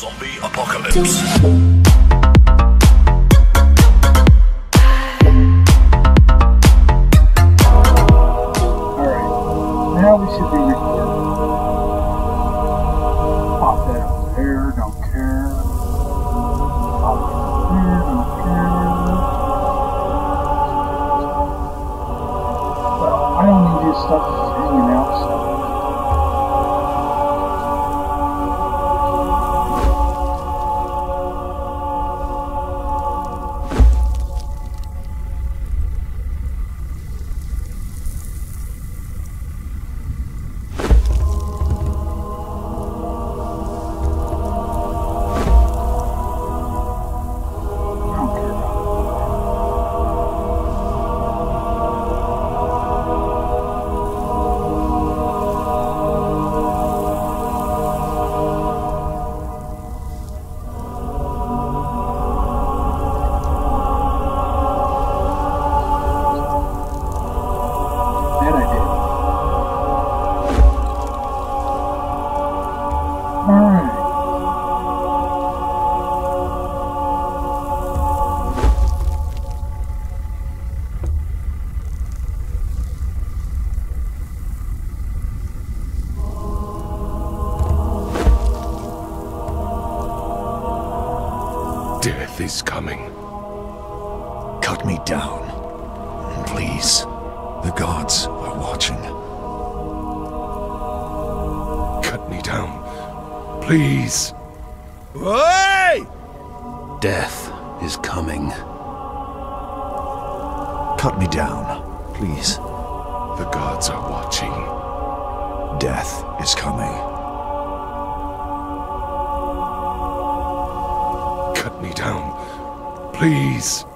Zombie Apocalypse. Death is coming. Cut me down. Please. The gods are watching. Cut me down. Please. Hey! Death is coming. Cut me down, please. The gods are watching. Death is coming. Please.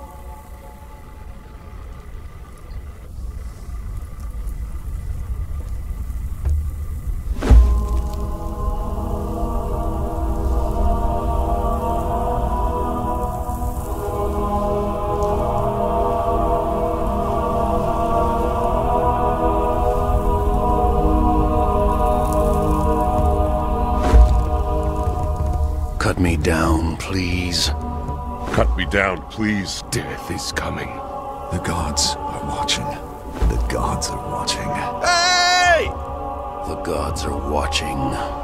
Down, please. Death is coming. The gods are watching. The gods are watching. Hey! The gods are watching.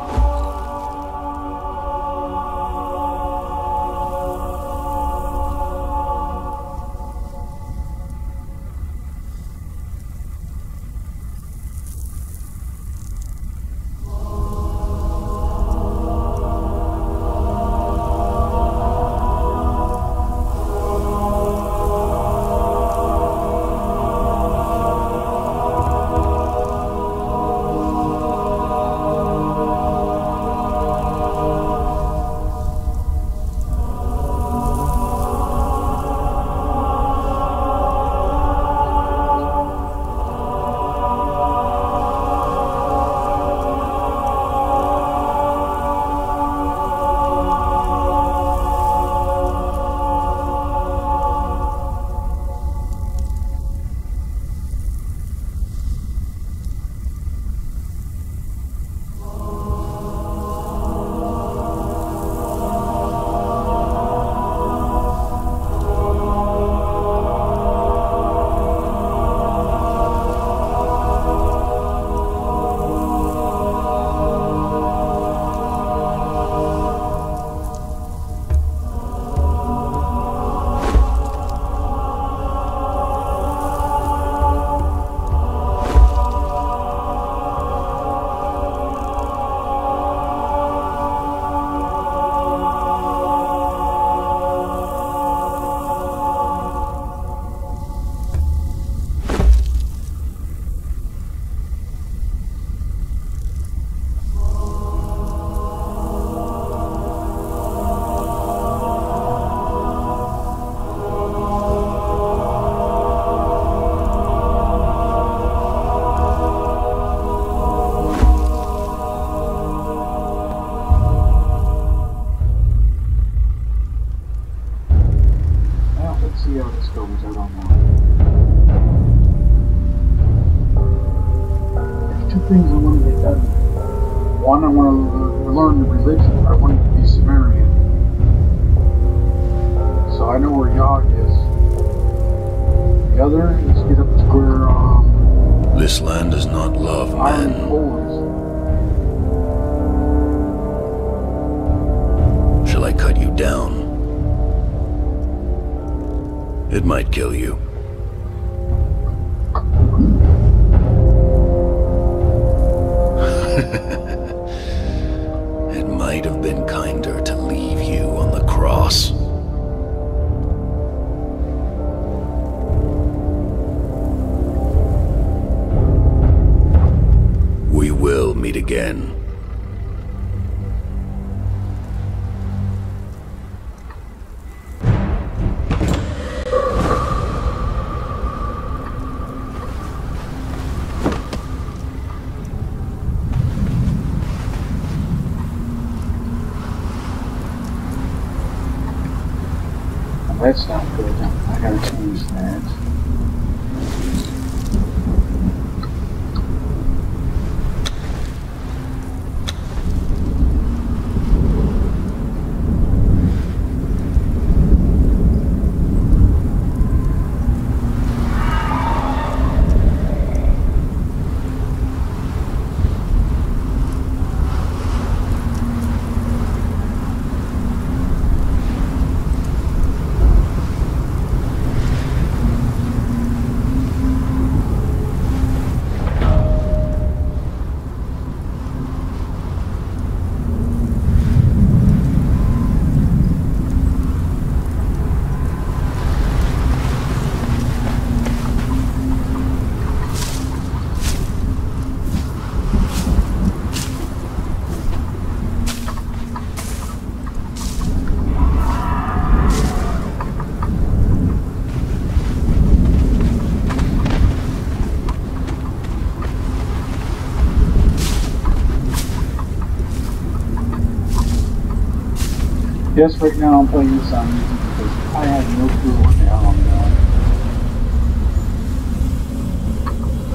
Yes, right now I'm playing this on music because I have no clue what the hell I'm doing.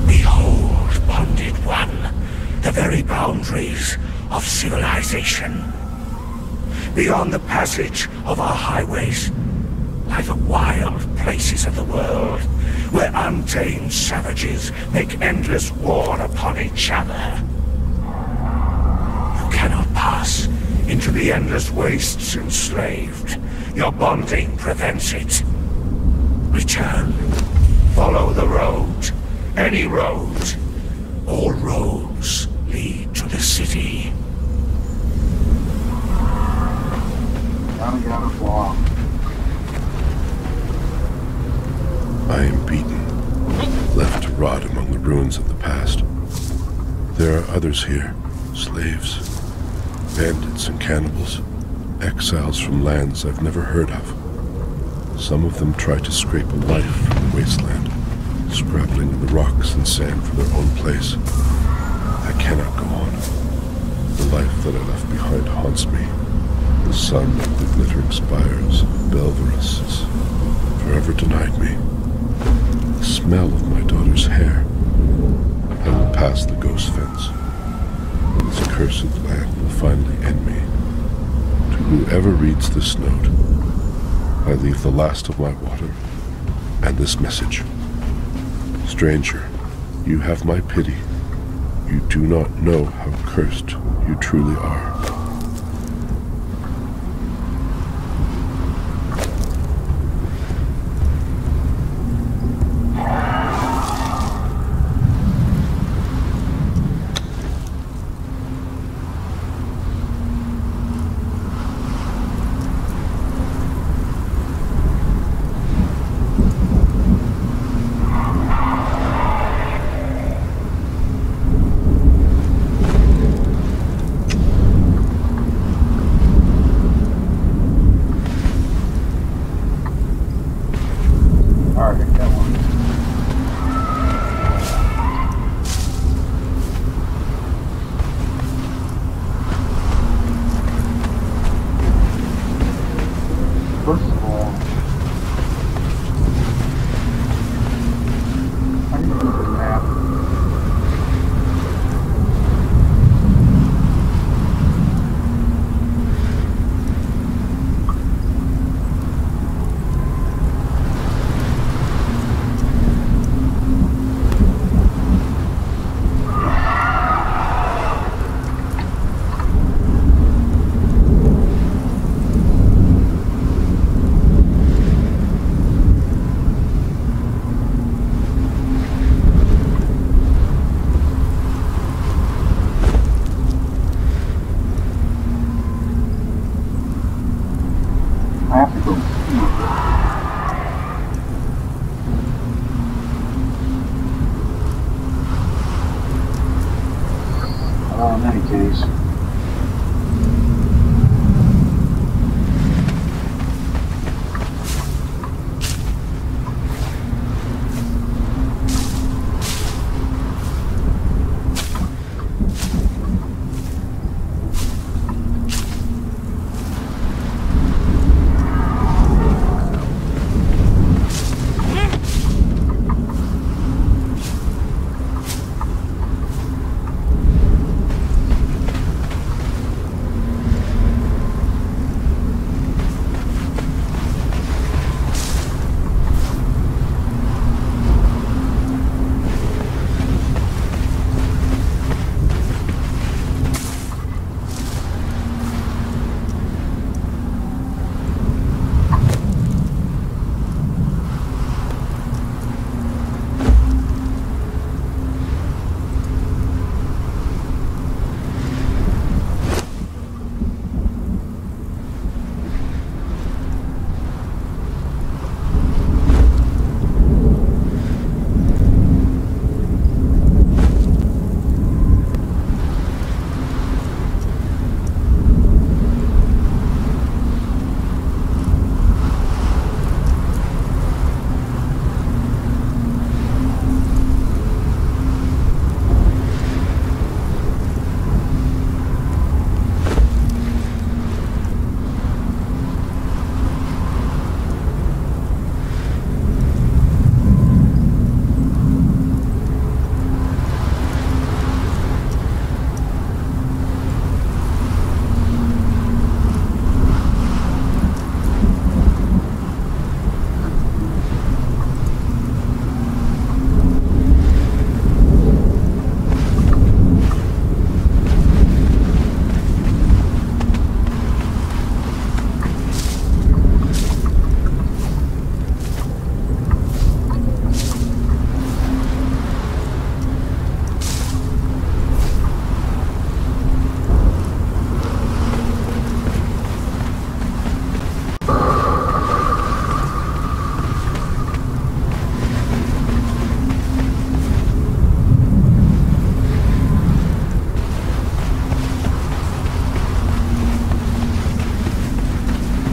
Behold, bonded one, the very boundaries of civilization. Beyond the passage of our highways lie the wild places of the world, where untamed savages make endless war upon each other. You cannot pass into the endless wastes enslaved. Your bonding prevents it. Return. Follow the road. Any road. All roads lead to the city. Gotta get a flaw. I am beaten, left to rot among the ruins of the past. There are others here, slaves, bandits and cannibals, exiles from lands I've never heard of. Some of them try to scrape a life from the wasteland, scrabbling in the rocks and sand for their own place. I cannot go on. The life that I left behind haunts me. The sun of the glittering spires of Belverus has forever denied me. The smell of my daughter's hair. I will pass the ghost fence. This accursed land will finally end me. To whoever reads this note, I leave the last of my water and this message. Stranger, you have my pity. You do not know how cursed you truly are.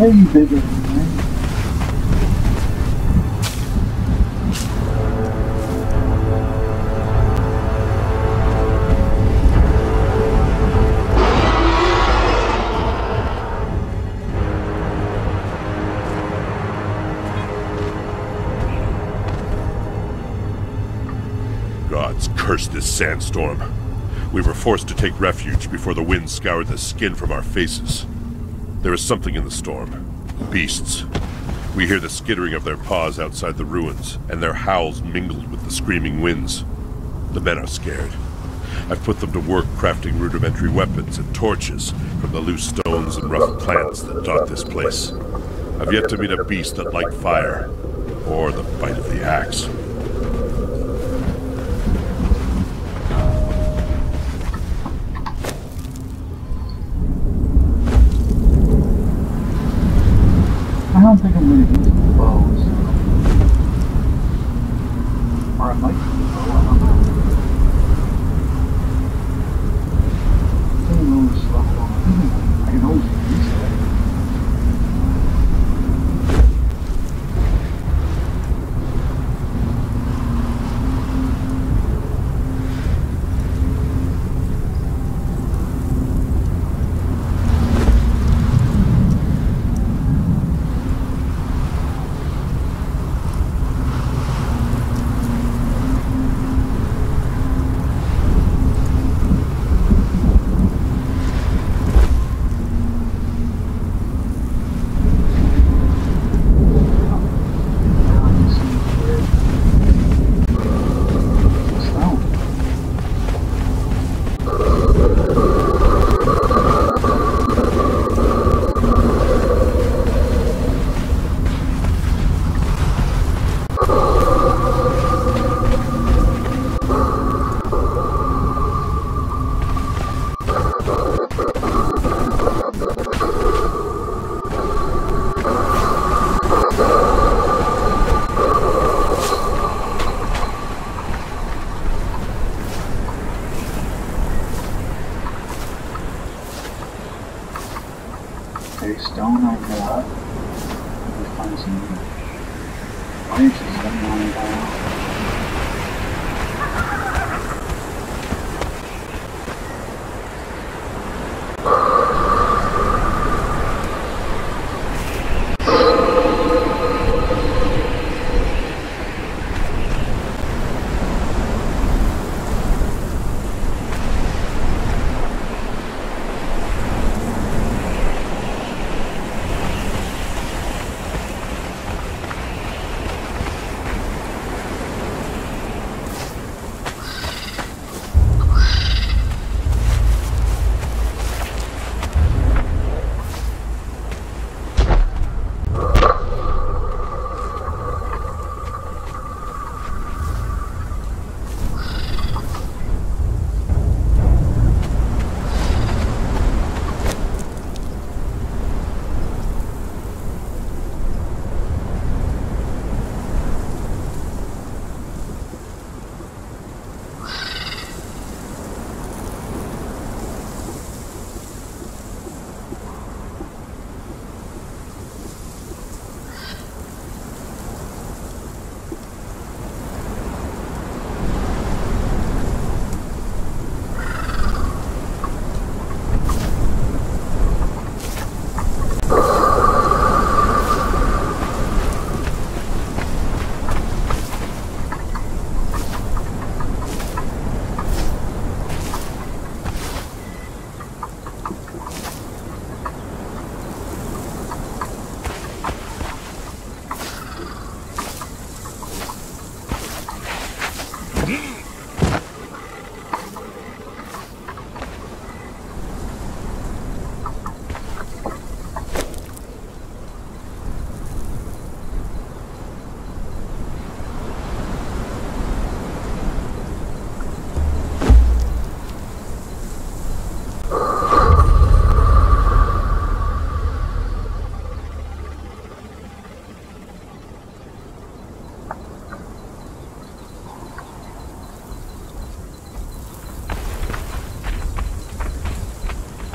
Hey, bigger man. Gods curse this sandstorm. We were forced to take refuge before the wind scoured the skin from our faces. There is something in the storm. Beasts. We hear the skittering of their paws outside the ruins, and their howls mingled with the screaming winds. The men are scared. I've put them to work crafting rudimentary weapons and torches from the loose stones and rough plants that dot this place. I've yet to meet a beast that liked fire, or the bite of the axe.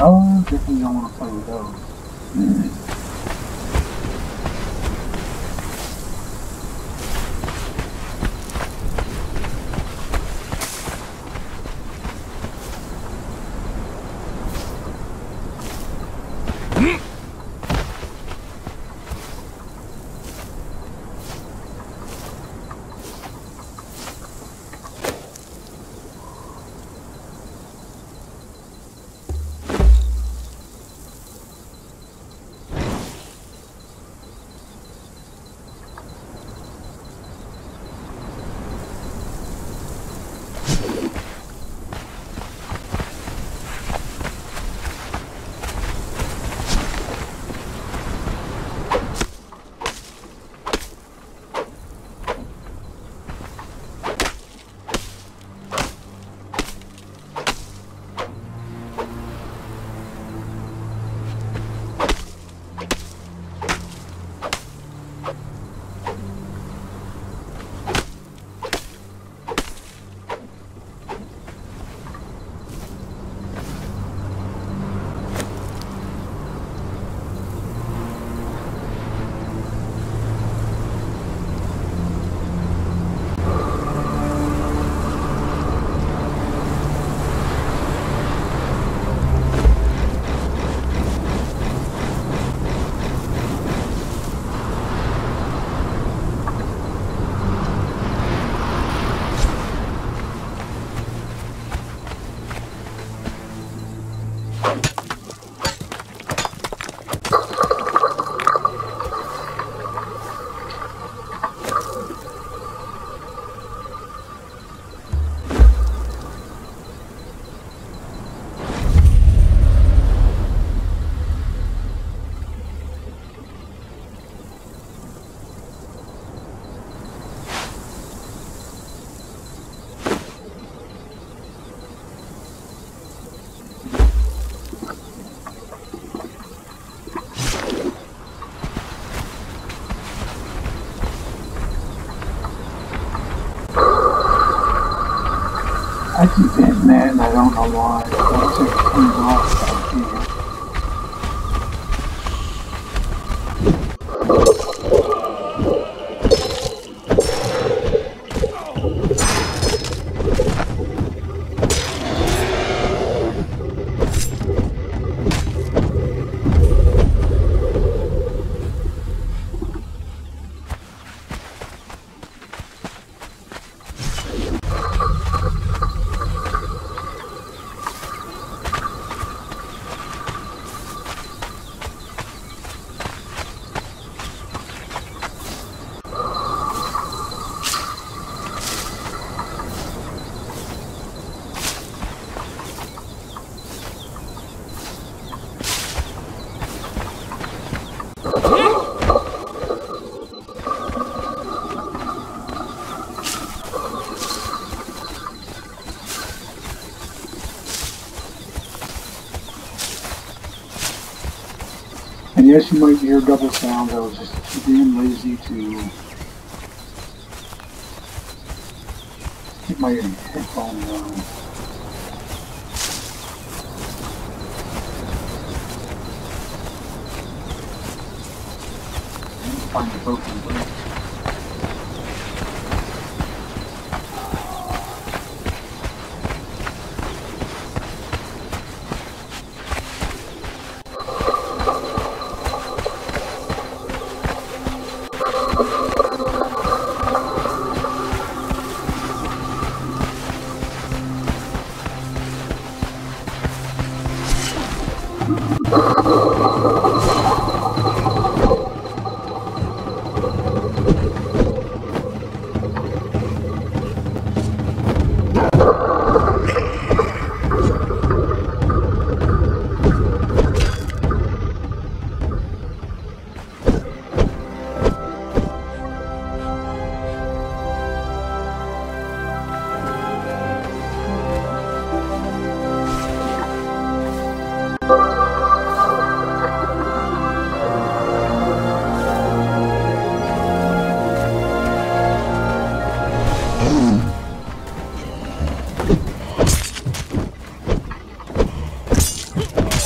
Oh, definitely don't want to play with those. Keep mad and I don't know why. Yes, you might hear double sounds. I was just too damn lazy to keep my headphones on. Find the broken bridge. Oh!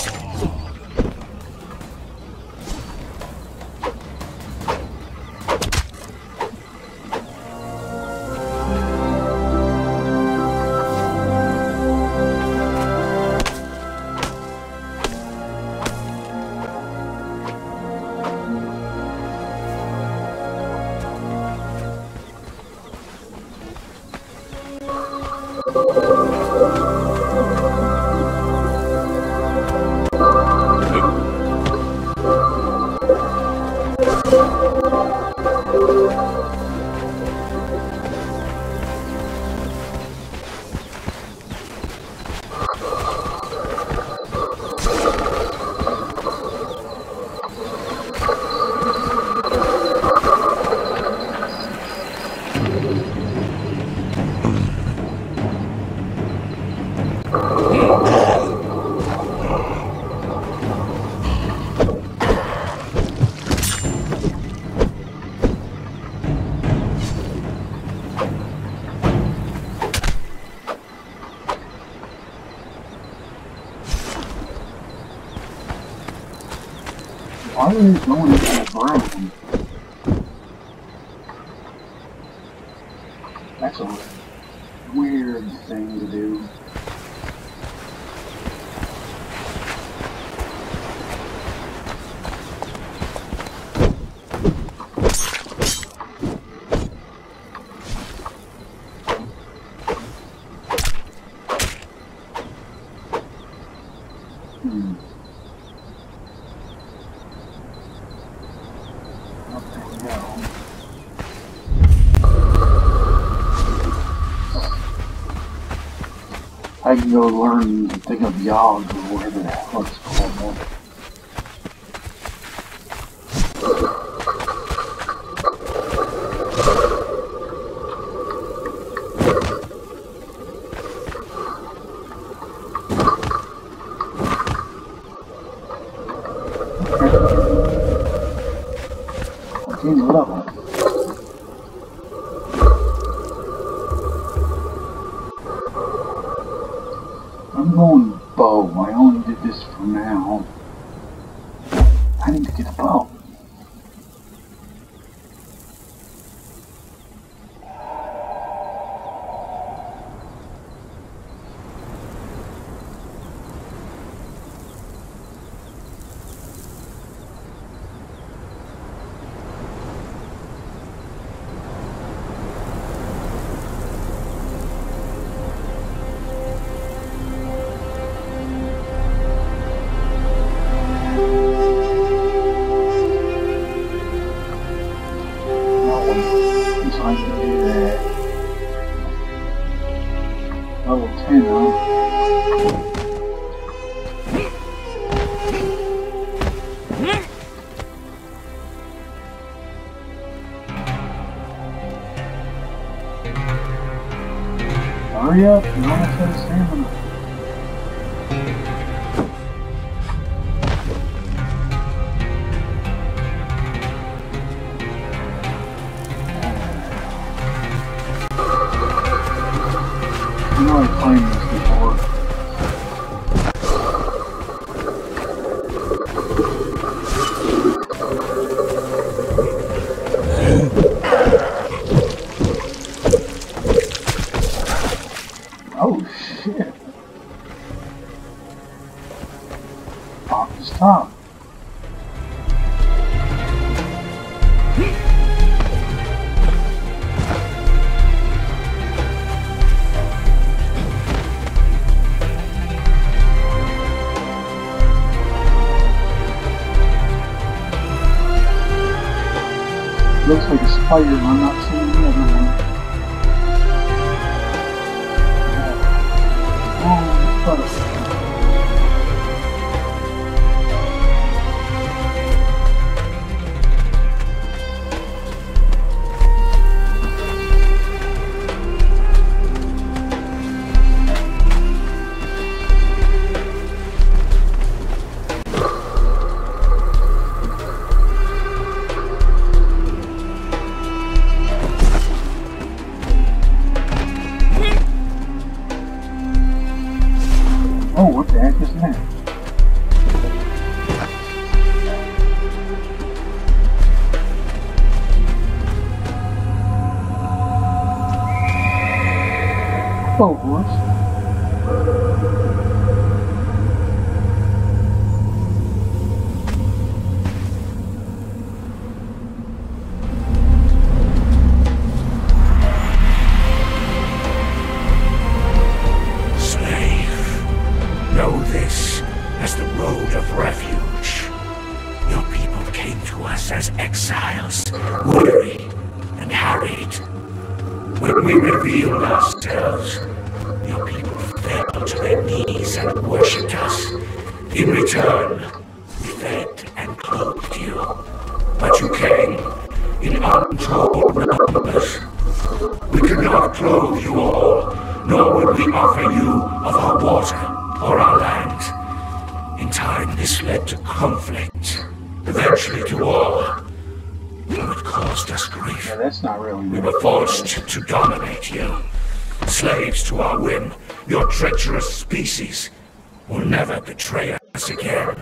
Why are they going broom? That's a weird thing to do. I can go learn to pick up Yog or whatever looks like a spider. and I'm not seeing the other one. Oh. But you came in untold numbers. We cannot clothe you all, nor will we offer you of our water or our land. In time, this led to conflict, eventually to war. It caused us grief. Yeah, that's not really We were forced to dominate you. Slaves to our whim, your treacherous species will never betray us again.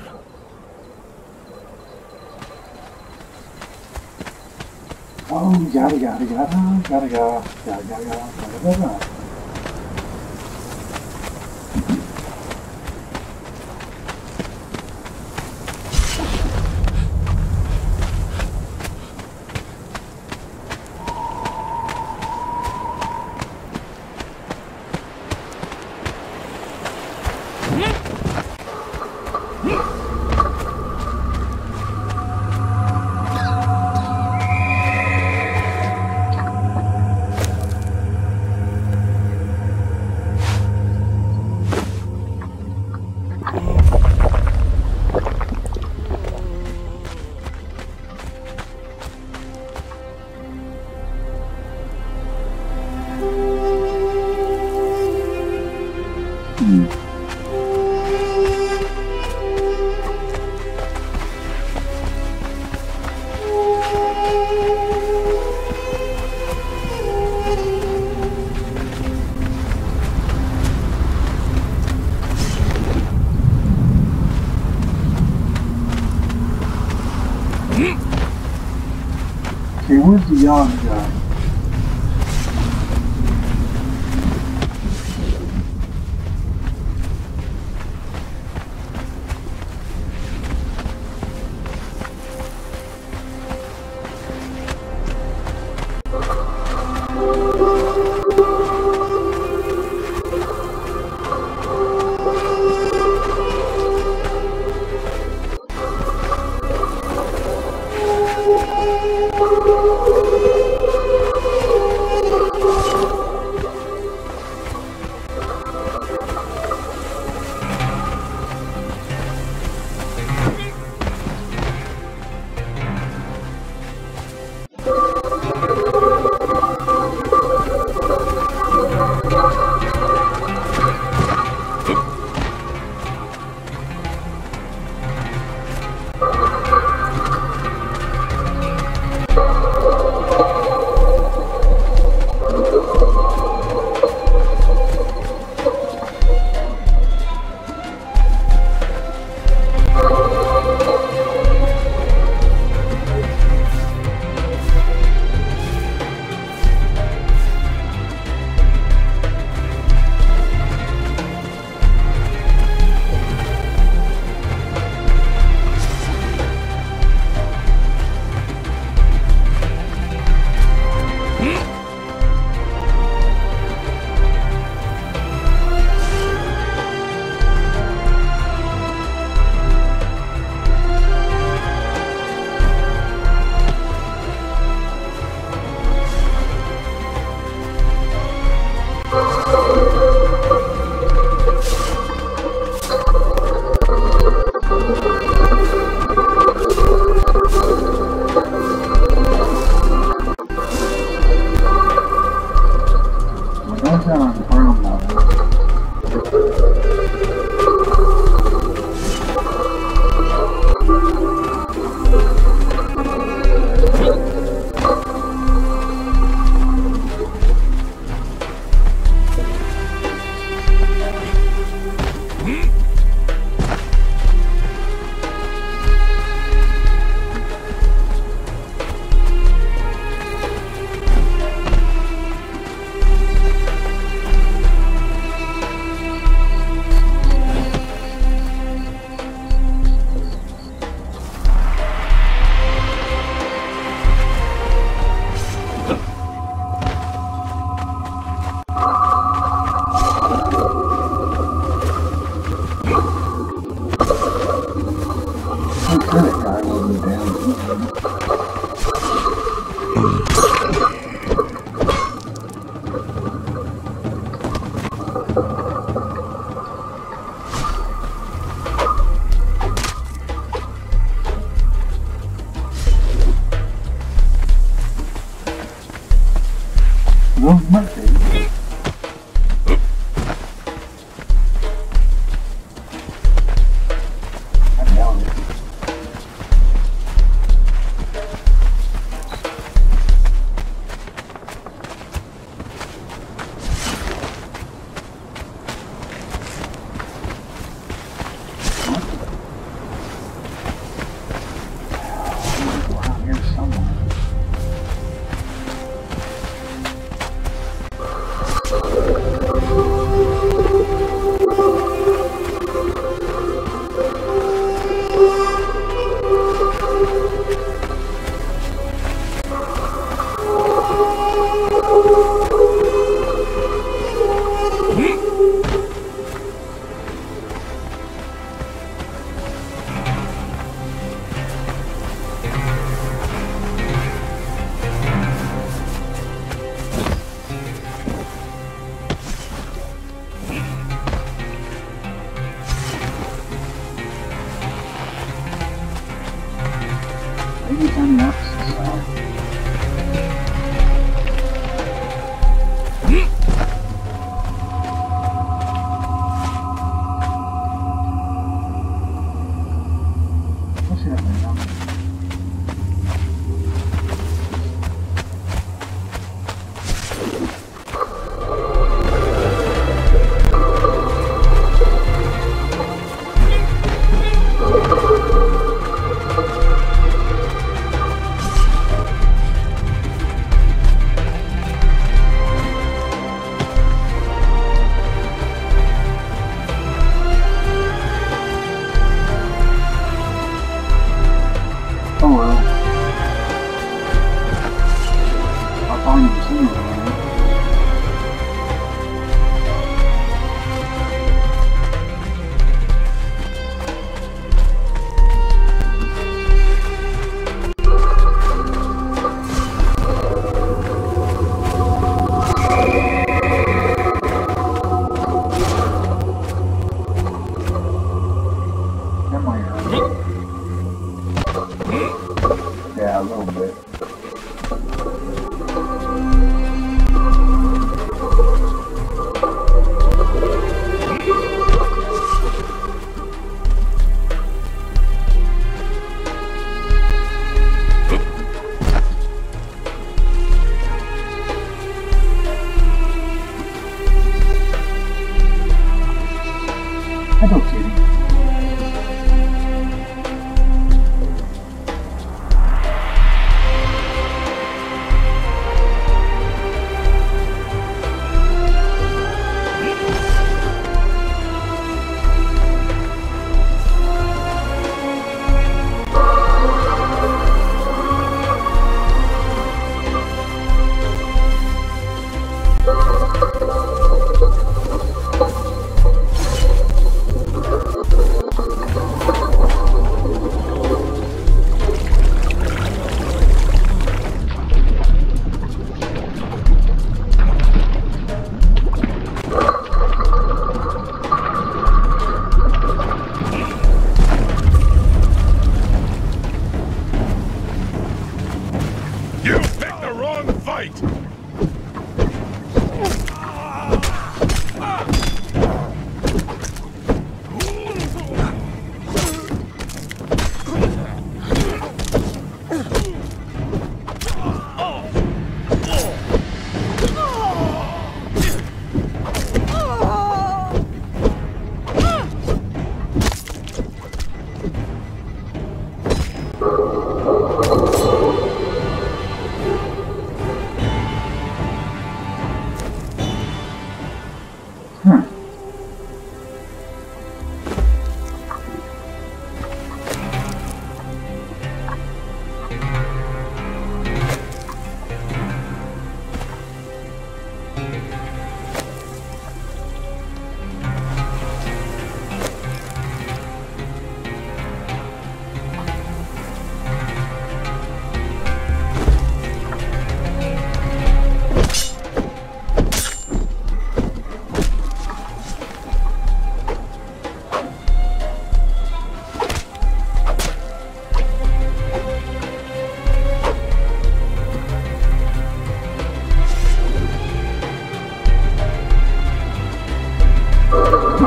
Oh, yada yada yada, yada yada, yada yada, yada yada,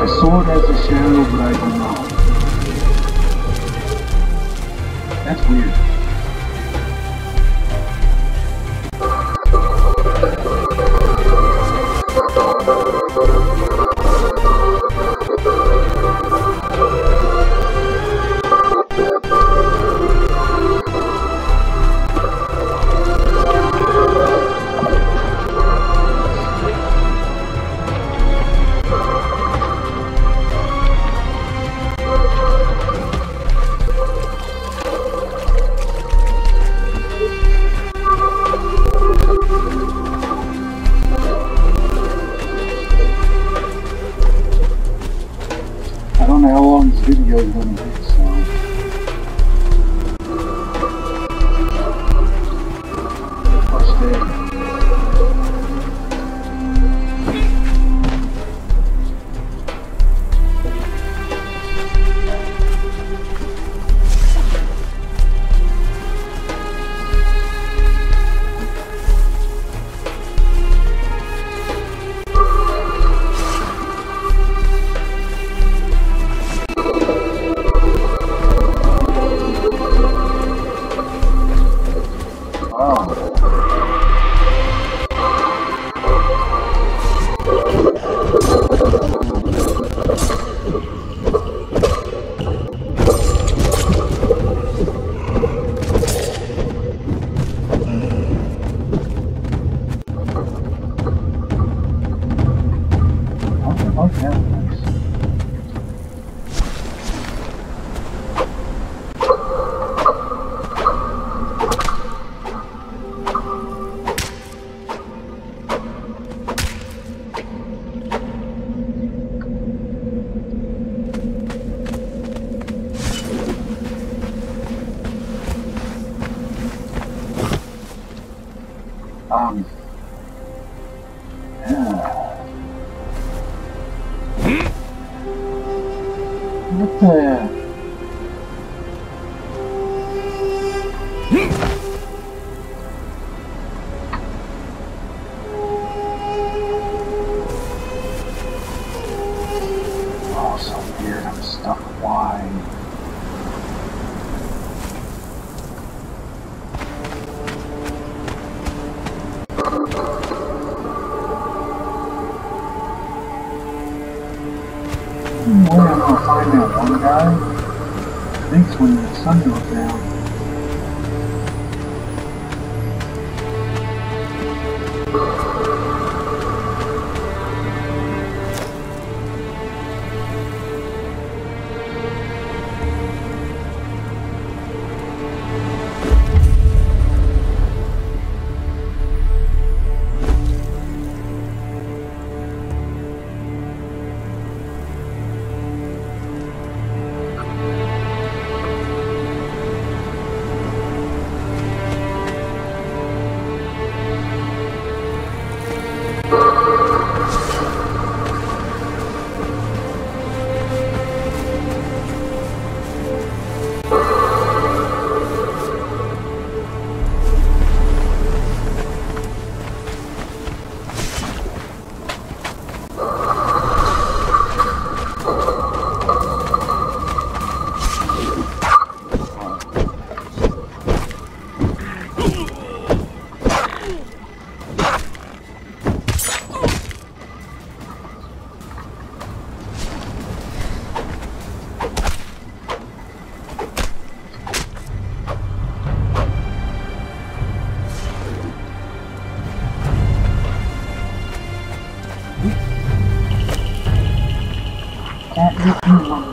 My sword has a shadow, but I do not. That's weird.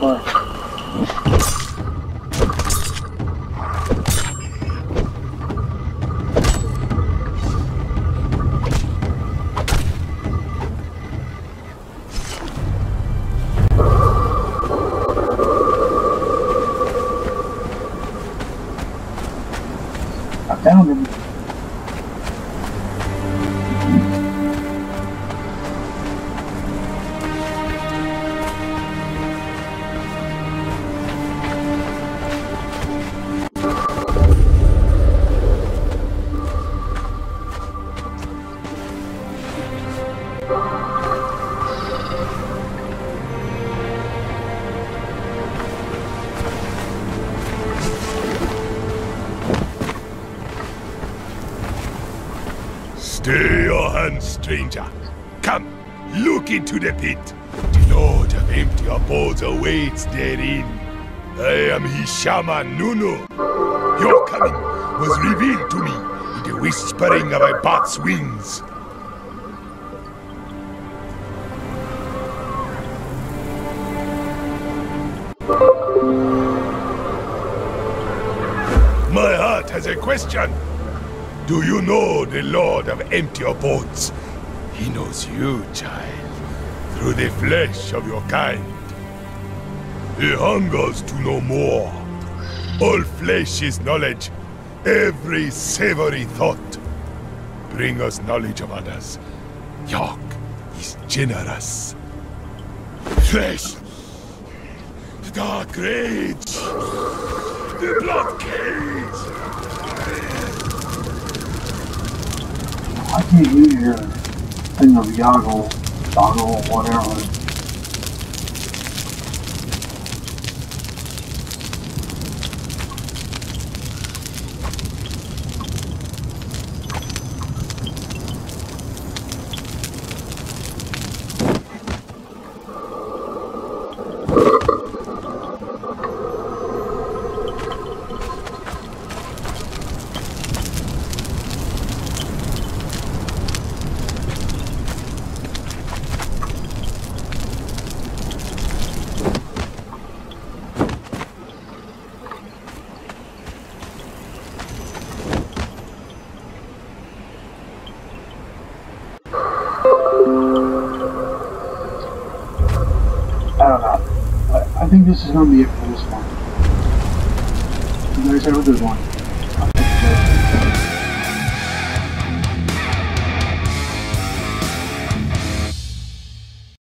Bye. Into the pit. The Lord of Empty Abodes awaits therein. I am his shaman, Nanu. Your coming was revealed to me in the whispering of a bat's wings. My heart has a question. Do you know the Lord of Empty Abodes? He knows you, child, through the flesh of your kind. He hungers to know more. All flesh is knowledge, every savory thought. Bring us knowledge of others. Yog is generous. Flesh, the dark rage, the blood cage. I can't use your thing of Yago, Doggle, whatever. I this is going to be it for this one. You guys have a good one.